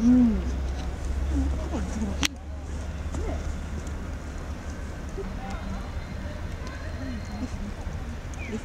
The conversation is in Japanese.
うん。